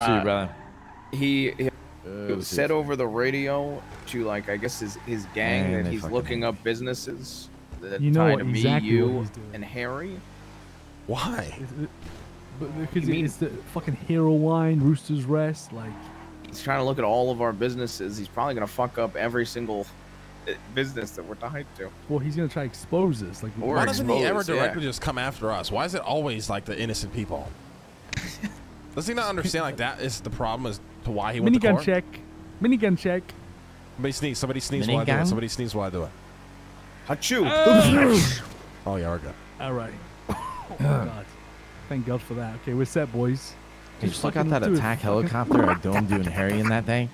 See you, Uh, brother. He, he Oh, said over the radio to like I guess his his gang Man, that he's looking up businesses that You know tie what- to exactly what you, and Harry. Why? But because You it's the fucking Hero Wine, Rooster's Rest, like He's trying to look at all of our businesses. He's probably gonna fuck up every single uh, business that we're tied to. well, he's gonna try to expose us. Like Or Why doesn't he ever exposed, yeah. directly just come after us? Why is it always like the innocent people? Does he not understand like that is the problem as to why he went to minigun court? check, minigun check. Somebody sneeze. Somebody sneeze while I do it. Somebody sneeze while I do it. Achoo! Oh. oh yeah, we're good. All right. Oh my god. Thank God for that. Okay, we're set, boys. You Just still got fucking that attack helicopter I domed you and Harry in that day?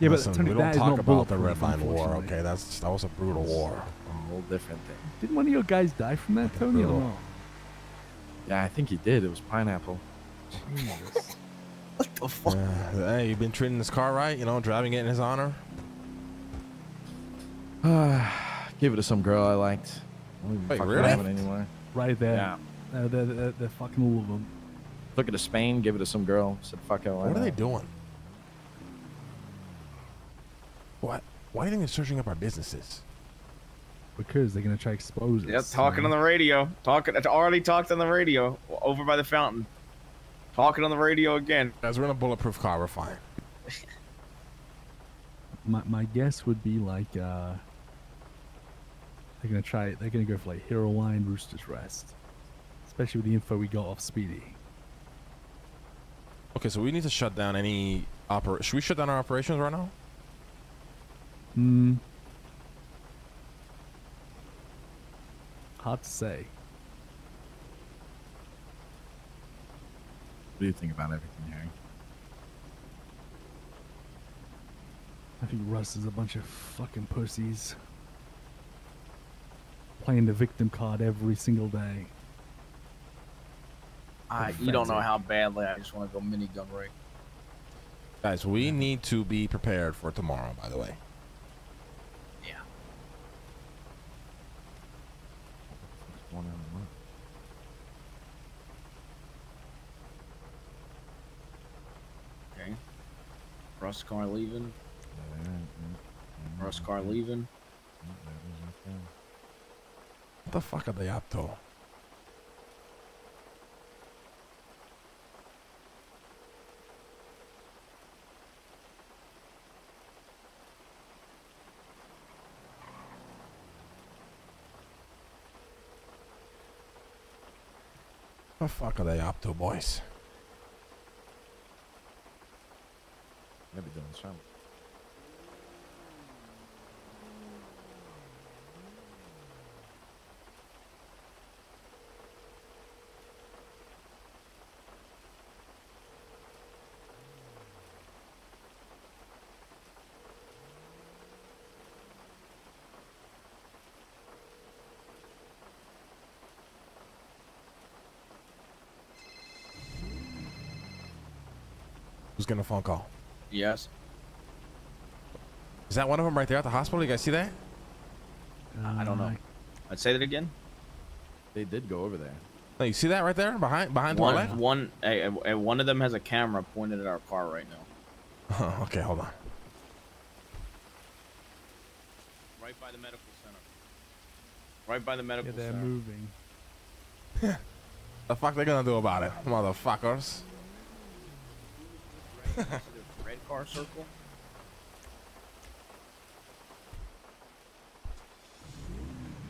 Yeah, but Tony, we don't is talk not about the bulletproof, Red Line War. Okay, that's that was a brutal war. A whole different thing. Didn't one of your guys die from that, Tony, or brutal. not? Yeah, I think he did. It was pineapple. Jesus. what the fuck? Uh, hey, you've been treating this car right? You know, driving it in his honor. Give it to some girl I liked. I don't even Wait, fucking really? have it anymore. right there. Yeah. Uh, they're, they're, they're fucking all of them. Took it to Spain, give it to some girl. Said, fuck it. What are they doing? What? Why do you think they're searching up our businesses? Because they're gonna try to expose us. Yep, talking on the radio. Talking. I already talked on the radio over by the fountain. Talking on the radio again. Guys, we're in a bulletproof car. We're fine. My, my guess would be like uh they're gonna try they're gonna go for like Hero Wine, Rooster's Rest. Especially with the info we got off Speedy. Okay, so we need to shut down any oper. Should we shut down our operations right now? Hmm. Hard to say. Do you think about everything, Harry? I think Rust is a bunch of fucking pussies. Playing the victim card every single day. I, you don't know how badly I just want to go minigun rig. Guys, we need to be prepared for tomorrow. By the way. Yeah. One out of one. Okay. Rust car leaving. Rust car mm-hmm. leaving. yeah, there it is right there. What the fuck are they up to? What the fuck are they up to, boys? Maybe doing something. Who's getting a phone call? Yes. Is that one of them right there at the hospital? You guys see that? I don't know. Uh, I'd say that again. They did go over there. No, you see that right there behind behind to our One, left? one, eh, eh, one of them has a camera pointed at our car right now. Oh, okay, hold on. Right by the medical center. Right by the Yeah, medical they're center. moving. The fuck they gonna do about it, motherfuckers? car circle.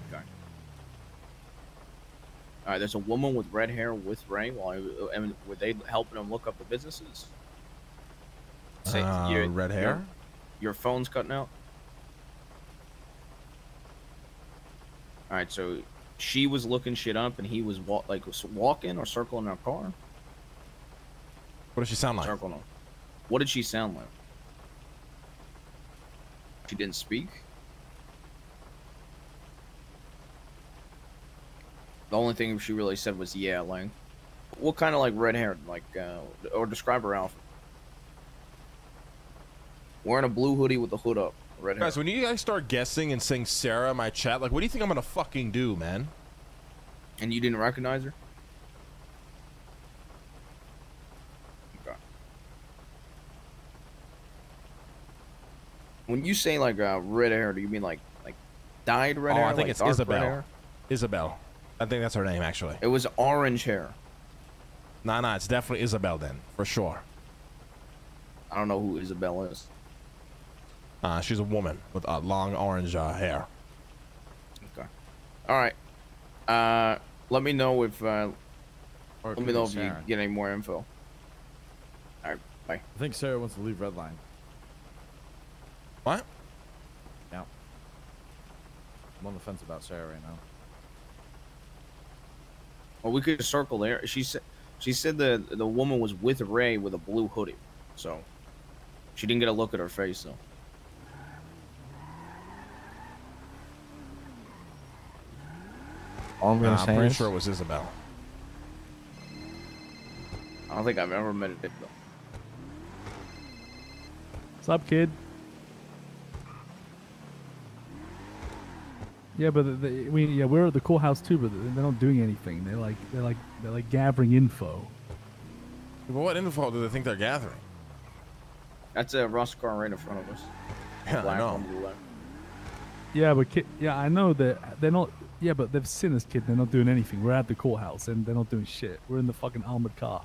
Okay. All right. There's a woman with red hair with Ray. While I mean, were they helping him look up the businesses? Say, Uh, your- red hair? Your, your phone's cutting out. All right. So she was looking shit up, and he was wa- like was walking or circling our car. What does she sound like? Circle no. What did she sound like? She didn't speak. The only thing she really said was yeah, like what kind of like red hair, like uh, or describe her outfit. Wearing a blue hoodie with the hood up, red hair. Guys, when you guys start guessing and saying Sarah in my chat, like, what do you think I'm gonna fucking do, man? And you didn't recognize her? When you say like uh, red hair, do you mean like like dyed red oh, hair? I think like it's red Isabel. hair? Isabel. I think that's her name actually. It was orange hair. Nah, nah, it's definitely Isabel then, for sure. I don't know who Isabel is. Uh, she's a woman with uh, long orange uh, hair. Okay. All right. Uh, let me know if uh, Or let me be know if you Sharon. get any more info. All right. Bye. I think Sarah wants to leave Redline. What? Yeah. I'm on the fence about Sarah right now. Well, we could circle there. She said she said the the woman was with Ray with a blue hoodie, so she didn't get a look at her face though. All I'm gonna Nah, I'm pretty is, sure it was Isabel. I don't think I've ever met it though. What's up, kid? Yeah, but the, the, we yeah we're at the courthouse too, but they're not doing anything. They're like they're like they're like gathering info. But what info do they think they're gathering? That's a Rust car right in front of us. Yeah, I know. on blue line. Yeah, but kid, yeah, I know that they're not. Yeah, but they've seen us, kid. They're not doing anything. We're at the courthouse and they're not doing shit. We're in the fucking armored car.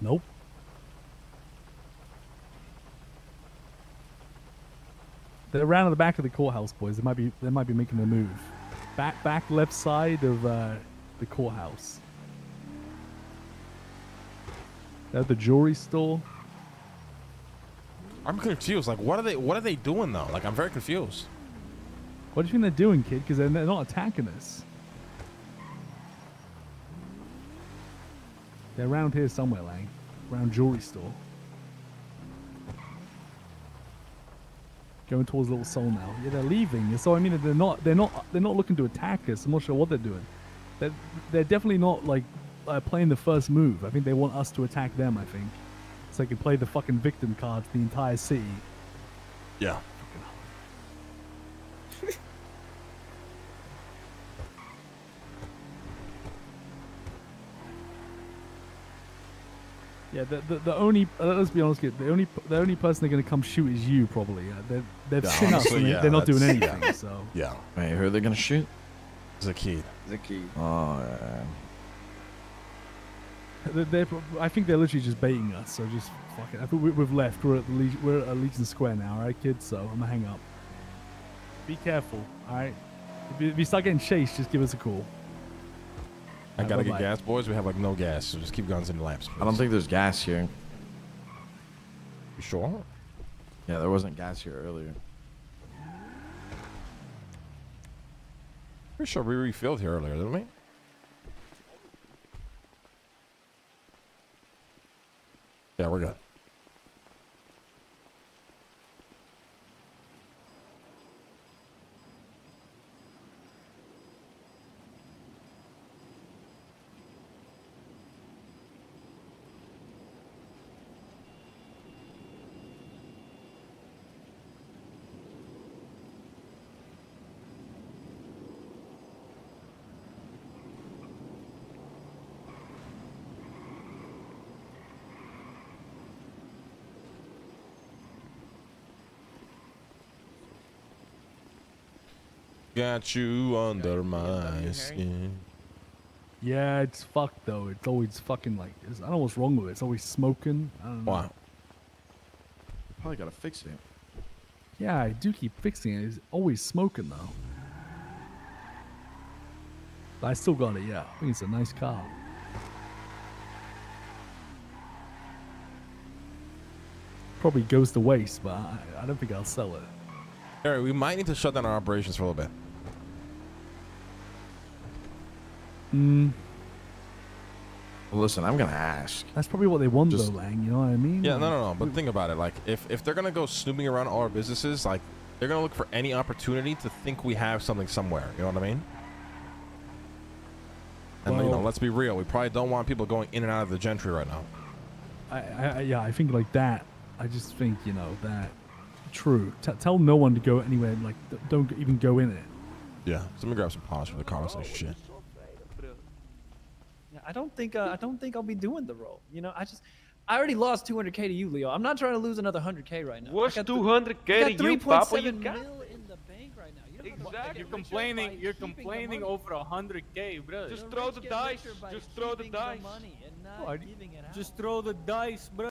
Nope. They're around the back of the courthouse, boys. They might be they might be making a move. Back back left side of uh, the courthouse. They're at the jewelry store. I'm confused. Like, what are they? What are they doing though? Like, I'm very confused. What do you think they're doing, kid? Because they're, they're not attacking us. They're around here somewhere, Lang. Around jewelry store. Going towards Little Seoul now. Yeah, they're leaving. So I mean, they're not. They're not. They're not looking to attack us. I'm not sure what they're doing. They're, they're definitely not like uh, playing the first move. I think they want us to attack them. I think so they can play the fucking victim cards the entire city. Yeah. Yeah, the the, the only uh, let's be honest, kid, the only the only person they're gonna come shoot is you probably. Uh, they're they've Yeah, seen honestly, and they, yeah, they're not doing that's- anything. So Yeah. wait, who are they gonna shoot? Zakid. The key. Oh, yeah. they're, they're, I think they're literally just baiting us. So just fuck it. I think we, we've left. We're at the Leg- we're at Legion Square now, all right, kids. So I'm gonna hang up. Be careful, all right. If you, if you start getting chased, just give us a call. I gotta get bye-bye. gas, boys. We have like no gas, so just keep guns in the lamps. I don't think there's gas here. You sure? Yeah, there wasn't gas here earlier. Pretty sure we refilled here earlier, didn't we? Yeah, we're good. Got you under my skin. Yeah, it's fucked though. It's always fucking like it's, I don't know what's wrong with it. It's always smoking. I don't know. Wow. Probably gotta fix it. Yeah, I do keep fixing it. It's always smoking though. But I still got it. Yeah, I think it's a nice car. Probably goes to waste, but I, I don't think I'll sell it. Harry, we might need to shut down our operations for a little bit. Mm, Well, listen, I'm gonna ask. that's probably what they want Just- though, Lang. You know what I mean? Yeah, Like, no, no, no. But think about it. Like, if if they're gonna go snooping around all our businesses, like, they're gonna look for any opportunity to think we have something somewhere. You know what I mean? And you know, let's be real. We probably don't want people going in and out of the gentry right now. I, I, I- yeah, I think like that. I just think you know that. True. T- tell no one to go anywhere. Like, d- don't even go in it. Yeah. So let me grab some polish for the car. and shit. Yeah, I don't think uh, I don't think I'll be doing the role. You know, I just I already lost 200k to you, Leo. I'm not trying to lose another 100k right now. I What's th- 200k I to you, Papa? You 3.7 got mil in the bank right now. You don't know Exactly. You're complaining. You're complaining over hundred k, bro. Just throw the dice. Just throw the dice. money and not I- giving it out. Just throw the dice, bro.